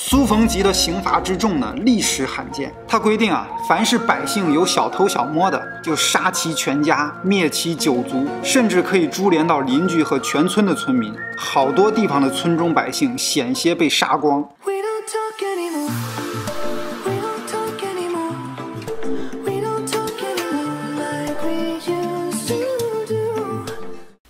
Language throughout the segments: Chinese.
苏逢吉的刑罚之重呢，历史罕见。他规定啊，凡是百姓有小偷小摸的，就杀其全家，灭其九族，甚至可以株连到邻居和全村的村民。好多地方的村中百姓险些被杀光。We don't talk anymore.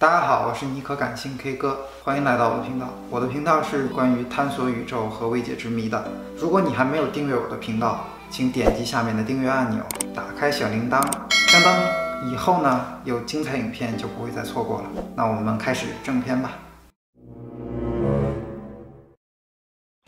大家好，我是尼可感性 K 哥，欢迎来到我的频道。我的频道是关于探索宇宙和未解之谜的。如果你还没有订阅我的频道，请点击下面的订阅按钮，打开小铃铛，当当，以后呢有精彩影片就不会再错过了。那我们开始正片吧。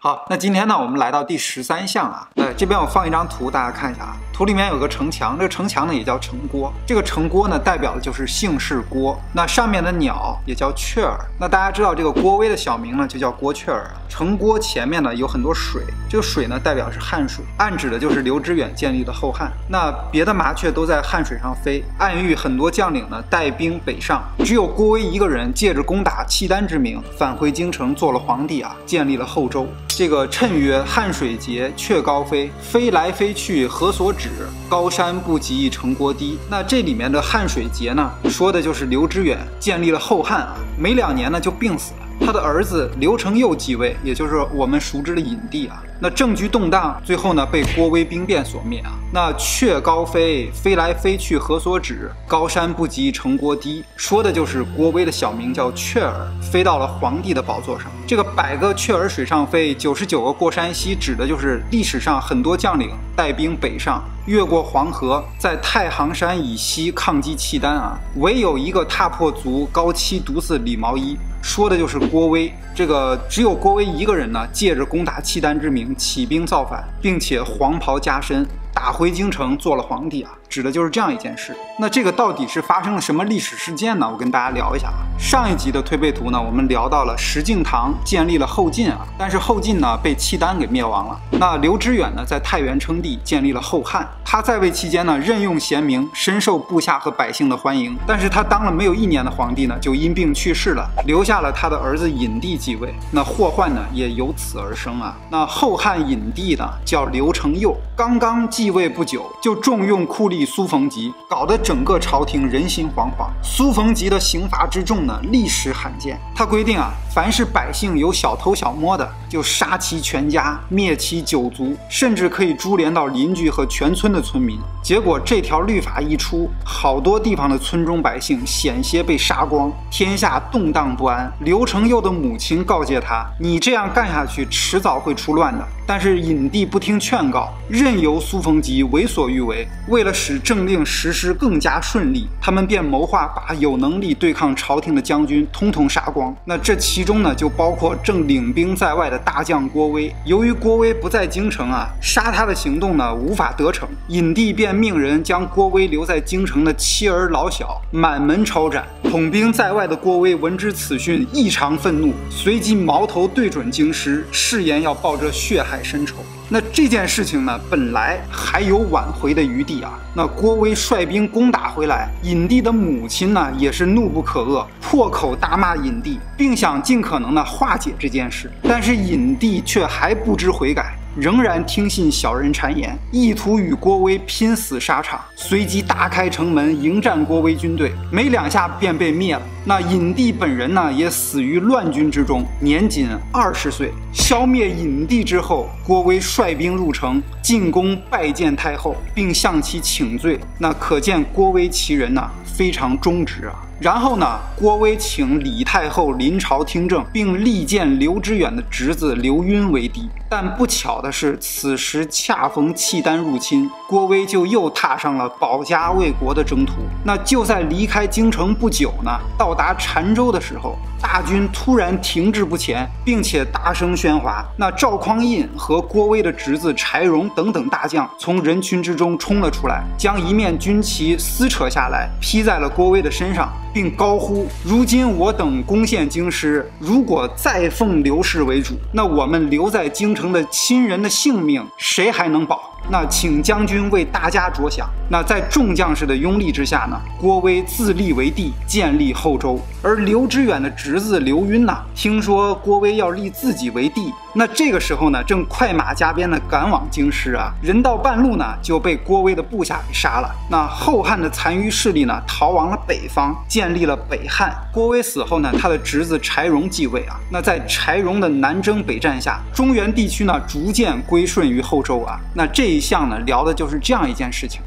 好，那今天呢，我们来到第十三项啊。呃，这边我放一张图，大家看一下啊。图里面有个城墙，这个城墙呢也叫城郭。这个城郭呢代表的就是姓氏郭。那上面的鸟也叫雀儿。那大家知道这个郭威的小名呢就叫郭雀儿。城郭前面呢有很多水，这个水呢代表是汉水，暗指的就是刘知远建立的后汉。那别的麻雀都在汉水上飞，暗喻很多将领呢带兵北上，只有郭威一个人借着攻打契丹之名返回京城做了皇帝啊，建立了后周。这个谶曰：“汉水竭，雀高飞，飞来飞去何所止？高山不及城郭低。”那这里面的汉水竭呢，说的就是刘知远建立了后汉啊，没两年呢就病死了。他的儿子刘承佑继位，也就是我们熟知的隐帝啊。那政局动荡，最后呢被郭威兵变所灭啊。那雀高飞，飞来飞去何所止？高山不及城郭低，说的就是郭威的小名叫雀儿，飞到了皇帝的宝座上。这个百个雀儿水上飞，九十九个过山西，指的就是历史上很多将领带兵北上，越过黄河，在太行山以西抗击契丹啊。唯有一个踏破足，高七独自李毛衣。说的就是郭威，这个只有郭威一个人呢，借着攻打契丹之名起兵造反，并且黄袍加身，打回京城做了皇帝啊，指的就是这样一件事。那这个到底是发生了什么历史事件呢？我跟大家聊一下啊。上一集的推背图呢，我们聊到了石敬瑭建立了后晋啊，但是后晋呢被契丹给灭亡了。那刘知远呢在太原称帝，建立了后汉。他在位期间呢，任用贤明，深受部下和百姓的欢迎。但是他当了没有一年的皇帝呢，就因病去世了，留下了他的儿子隐帝继位。那祸患呢也由此而生啊。那后汉隐帝呢叫刘承佑，刚刚继位不久，就重用酷吏苏逢吉，搞得整个朝廷人心惶惶。苏逢吉的刑罚之重呢，历史罕见。他规定啊，凡是百姓有小偷小摸的，就杀其全家，灭其九族，甚至可以株连到邻居和全村的村民。结果这条律法一出，好多地方的村中百姓险些被杀光，天下动荡不安。刘承佑的母亲告诫他：“你这样干下去，迟早会出乱的。”但是隐帝不听劝告，任由苏逢吉为所欲为。为了使使政令实施更加顺利，他们便谋划把有能力对抗朝廷的将军通通杀光。那这其中呢，就包括正领兵在外的大将郭威。由于郭威不在京城啊，杀他的行动呢无法得逞，隐帝便命人将郭威留在京城的妻儿老小满门抄斩。统兵在外的郭威闻知此讯，异常愤怒，随即矛头对准京师，誓言要报这血海深仇。那这件事情呢，本来还有挽回的余地啊。那郭威率兵攻打回来，隐帝的母亲呢，也是怒不可遏，破口大骂隐帝，并想尽可能的化解这件事。但是隐帝却还不知悔改。仍然听信小人谗言，意图与郭威拼死沙场，随即大开城门迎战郭威军队，没两下便被灭了。那隐帝本人呢，也死于乱军之中，年仅二十岁。消灭隐帝之后，郭威率兵入城，进宫拜见太后，并向其请罪。那可见郭威其人呢，非常忠直啊。然后呢，郭威请李太后临朝听政，并力荐刘知远的侄子刘赟为帝。但不巧的是，此时恰逢契丹入侵，郭威就又踏上了保家卫国的征途。那就在离开京城不久呢，到达澶州的时候，大军突然停滞不前，并且大声喧哗。那赵匡胤和郭威的侄子柴荣等等大将从人群之中冲了出来，将一面军旗撕扯下来，披在了郭威的身上。并高呼：“如今我等攻陷京师，如果再奉刘氏为主，那我们留在京城的亲人的性命，谁还能保？那请将军为大家着想。”那在众将士的拥立之下呢，郭威自立为帝，建立后周。而刘知远的侄子刘赟呢，听说郭威要立自己为帝，那这个时候呢，正快马加鞭的赶往京师啊，人到半路呢，就被郭威的部下给杀了。那后汉的残余势力呢，逃亡了北方，建立了北汉。郭威死后呢，他的侄子柴荣继位啊。那在柴荣的南征北战下，中原地区呢，逐渐归顺于后周啊。那这这一项呢，聊的就是这样一件事情。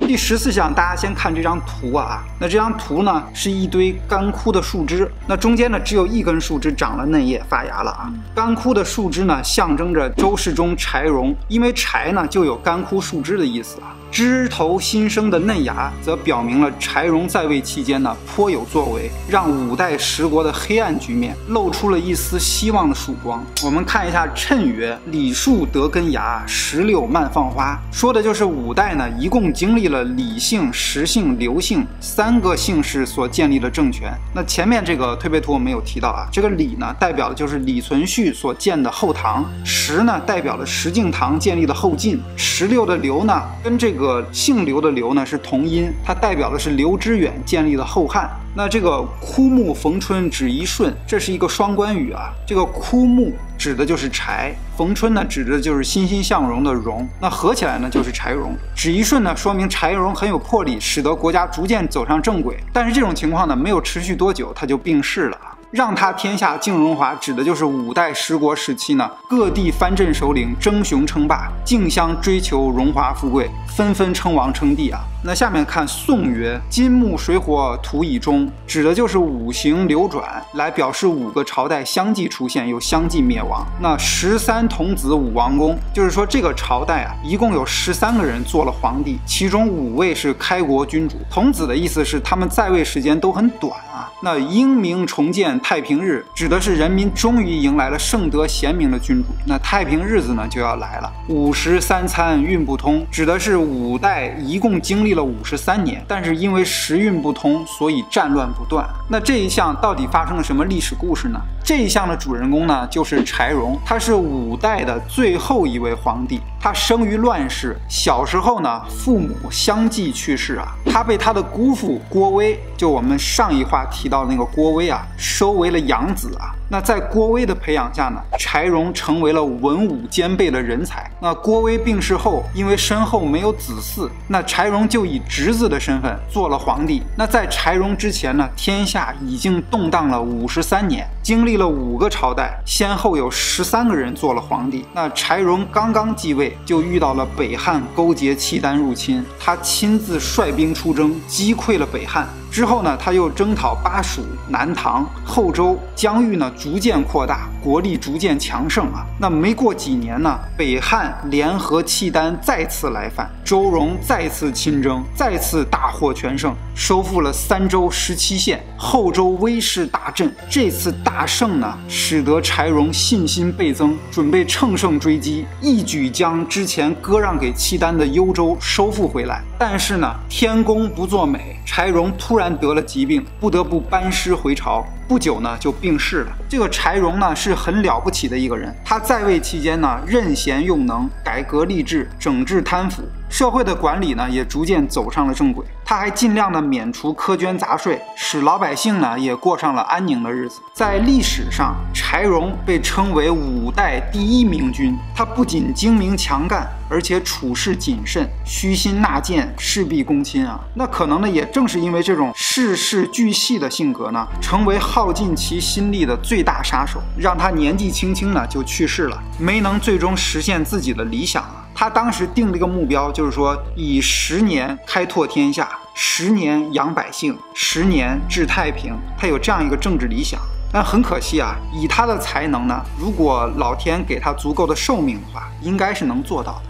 第十四项，大家先看这张图啊。那这张图呢，是一堆干枯的树枝，那中间呢，只有一根树枝长了嫩叶发芽了啊。干枯的树枝呢，象征着周世宗柴荣，因为柴呢就有干枯树枝的意思啊。枝头新生的嫩芽，则表明了柴荣在位期间呢颇有作为，让五代十国的黑暗局面露出了一丝希望的曙光。我们看一下谶曰：“李树得根芽，石榴慢放花。”说的就是五代呢一共经历了李姓、石姓、刘姓三个姓氏所建立的政权。那前面这个推背图我没有提到啊，这个李呢代表的就是李存勖所建的后唐，石呢代表了石敬瑭建立的后晋，石榴的刘呢跟。这个姓刘的刘呢是同音，它代表的是刘知远建立的后汉。那这个枯木逢春只一瞬，这是一个双关语啊。这个枯木指的就是柴，逢春呢指的就是欣欣向荣的荣。那合起来呢就是柴荣。指一顺呢说明柴荣很有魄力，使得国家逐渐走上正轨。但是这种情况呢没有持续多久，他就病逝了。让他天下敬荣华，指的就是五代十国时期呢，各地藩镇首领争雄称霸，竞相追求荣华富贵，纷纷称王称帝啊。那下面看宋曰：“金木水火土以中”，指的就是五行流转，来表示五个朝代相继出现又相继灭亡。那十三童子武王宫，就是说这个朝代啊，一共有十三个人做了皇帝，其中五位是开国君主。童子的意思是他们在位时间都很短啊。那英明重建太平日，指的是人民终于迎来了圣德贤明的君主，那太平日子呢就要来了。五十三餐运不通，指的是五代一共经。历了五十三年，但是因为时运不通，所以战乱不断。那这一项到底发生了什么历史故事呢？这一项的主人公呢，就是柴荣，他是五代的最后一位皇帝。他生于乱世，小时候呢，父母相继去世啊。他被他的姑父郭威，就我们上一话提到那个郭威啊，收为了养子啊。那在郭威的培养下呢，柴荣成为了文武兼备的人才。那郭威病逝后，因为身后没有子嗣，那柴荣就以侄子的身份做了皇帝。那在柴荣之前呢，天下已经动荡了五十三年，经历了五个朝代，先后有十三个人做了皇帝。那柴荣刚刚继位，就遇到了北汉勾结契丹入侵，他亲自率兵出征，击溃了北汉。之后呢，他又征讨巴蜀、南唐、后周，疆域呢逐渐扩大，国力逐渐强盛啊。那没过几年呢，北汉联合契丹再次来犯，周荣再次亲征，再次大获全胜，收复了三州十七县，后周威势大振。这次大胜呢，使得柴荣信心倍增，准备乘胜追击，一举将之前割让给契丹的幽州收复回来。但是呢，天公不作美，柴荣突然。突然得了疾病，不得不班师回朝。不久呢，就病逝了。这个柴荣呢，是很了不起的一个人。他在位期间呢，任贤用能，改革吏治，整治贪腐，社会的管理呢，也逐渐走上了正轨。他还尽量的免除苛捐杂税，使老百姓呢，也过上了安宁的日子。在历史上，柴荣被称为五代第一明君。他不仅精明强干，而且处事谨慎，虚心纳谏，事必躬亲啊。那可能呢，也正是因为这种事事俱细的性格呢，成为好耗尽其心力的最大杀手，让他年纪轻轻呢就去世了，没能最终实现自己的理想啊。他当时定了一个目标，就是说以十年开拓天下，十年养百姓，十年治太平。他有这样一个政治理想。但很可惜啊，以他的才能呢，如果老天给他足够的寿命的话，应该是能做到的。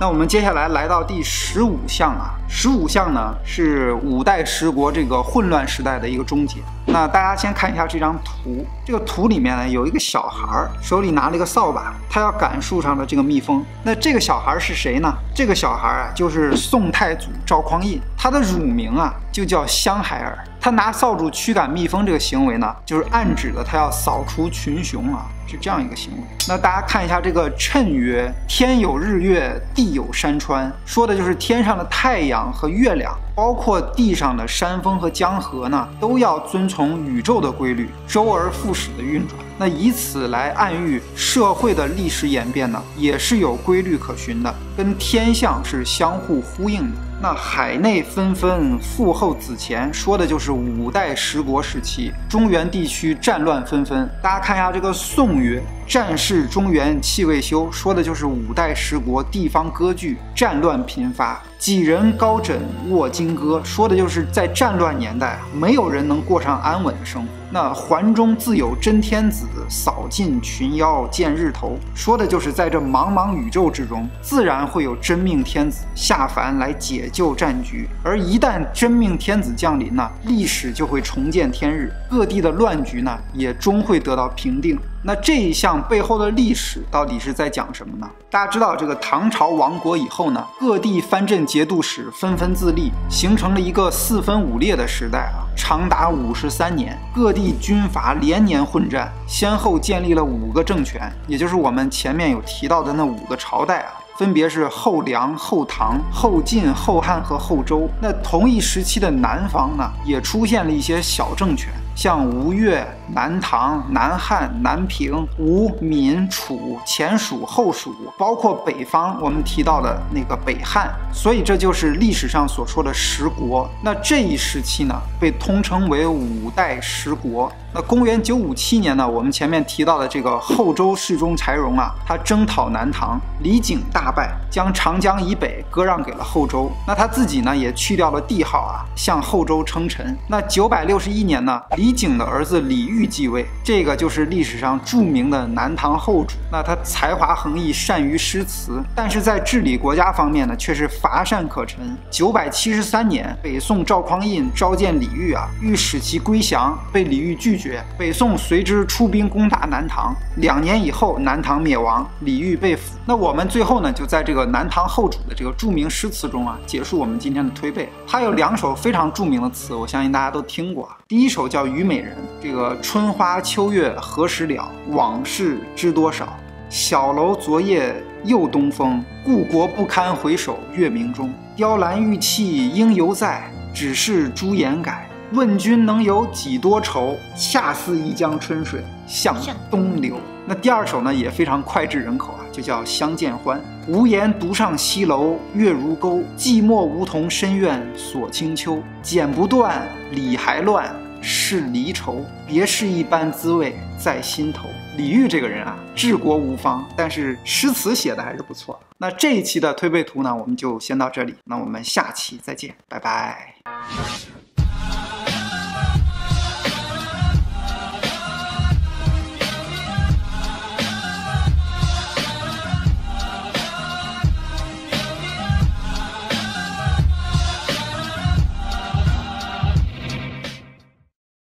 那我们接下来来到第十五项啊，十五项呢是五代十国这个混乱时代的一个终结。那大家先看一下这张图，这个图里面呢有一个小孩儿手里拿了一个扫把，他要赶树上的这个蜜蜂。那这个小孩是谁呢？这个小孩啊就是宋太祖赵匡胤。他的乳名啊就叫香孩儿。他拿扫帚驱赶蜜蜂这个行为呢，就是暗指的他要扫除群雄啊，是这样一个行为。那大家看一下这个谶曰：“天有日月，地有山川”，说的就是天上的太阳和月亮，包括地上的山峰和江河呢，都要遵从宇宙的规律，周而复始的运转。那以此来暗喻社会的历史演变呢，也是有规律可循的，跟天象是相互呼应的。那海内纷纷，父后子前，说的就是五代十国时期中原地区战乱纷纷。大家看一下这个宋曰。战事中原气未休，说的就是五代十国地方割据，战乱频发。几人高枕卧金戈，说的就是在战乱年代，没有人能过上安稳的生活。那环中自有真天子，扫尽群妖见日头，说的就是在这茫茫宇宙之中，自然会有真命天子下凡来解救战局。而一旦真命天子降临呢，历史就会重见天日，各地的乱局呢，也终会得到平定。那这一项背后的历史到底是在讲什么呢？大家知道，这个唐朝亡国以后呢，各地藩镇节度使纷纷自立，形成了一个四分五裂的时代啊，长达五十三年，各地军阀连年混战，先后建立了五个政权，也就是我们前面有提到的那五个朝代啊。分别是后梁、后唐、后晋、后汉和后周。那同一时期的南方呢，也出现了一些小政权，像吴越、南唐、南汉、南平、吴、闽、楚、前蜀、后蜀，包括北方我们提到的那个北汉。所以这就是历史上所说的十国。那这一时期呢，被通称为五代十国。那公元九五七年呢，我们前面提到的这个后周世宗柴荣啊，他征讨南唐，李景大败，将长江以北割让给了后周。那他自己呢，也去掉了帝号啊，向后周称臣。那九百六十一年呢，李景的儿子李煜继位，这个就是历史上著名的南唐后主。那他才华横溢，善于诗词，但是在治理国家方面呢，却是乏善可陈。九百七十三年，北宋赵匡胤召见李煜啊，欲使其归降，被李煜拒绝。北宋随之出兵攻打南唐，两年以后，南唐灭亡，李煜被俘。那我们最后呢，就在这个南唐后主的这个著名诗词中啊，结束我们今天的推背。他有两首非常著名的词，我相信大家都听过。第一首叫《虞美人》，这个春花秋月何时了？往事知多少？小楼昨夜又东风，故国不堪回首月明中。雕栏玉砌应犹在，只是朱颜改。问君能有几多愁？恰似一江春水向东流。那第二首呢，也非常脍炙人口啊，就叫《相见欢》。无言独上西楼，月如钩。寂寞梧桐深院锁清秋。剪不断，理还乱，是离愁。别是一般滋味在心头。李煜这个人啊，治国无方，但是诗词写的还是不错。那这一期的推背图呢，我们就先到这里。那我们下期再见，拜拜。